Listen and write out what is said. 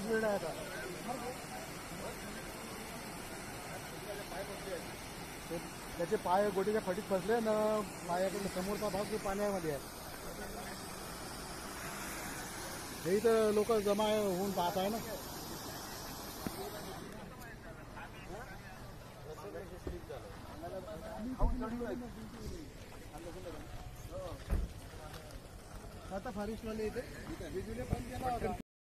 आता. त्याचे पाय गोटीच्या फटीत फसले ना पायाकडे समोरचा भाग पाण्यामध्ये आहे. हे इथं लोक जमा होऊन पाहत आहे ना. आता फॉरेस्टवाले इथे. विजूने बंद केला होता